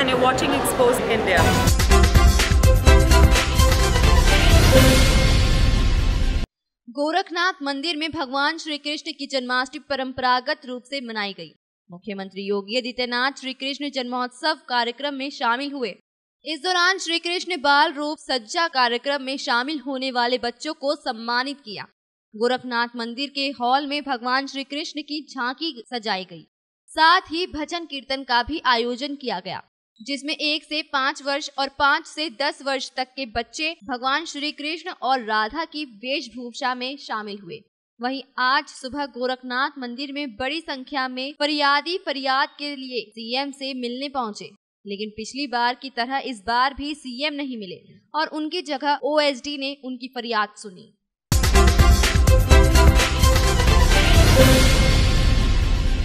and you're watching Exposed India. Gorakhnath मंदिर में भगवान श्री कृष्ण की जन्माष्टमी परंपरागत रूप से मनाई गई। मुख्यमंत्री योगी आदित्यनाथ श्री कृष्ण जन्मोत्सव कार्यक्रम में शामिल हुए। इस दौरान श्री कृष्ण बाल रूप सज्जा कार्यक्रम में शामिल होने वाले बच्चों को सम्मानित किया। गोरखनाथ मंदिर के हॉल में भगवान श्री कृष्ण की झांकी सजाई गई। साथ ही भजन कीर्तन का भी आयोजन किया गया। जिसमें एक से पाँच वर्ष और पाँच से दस वर्ष तक के बच्चे भगवान श्री कृष्ण और राधा की वेशभूषा में शामिल हुए। वहीं आज सुबह गोरखनाथ मंदिर में बड़ी संख्या में फरियादी फरियाद के लिए सीएम से मिलने पहुँचे। लेकिन पिछली बार की तरह इस बार भी सीएम नहीं मिले और उनकी जगह ओएसडी ने उनकी फरियाद सुनी।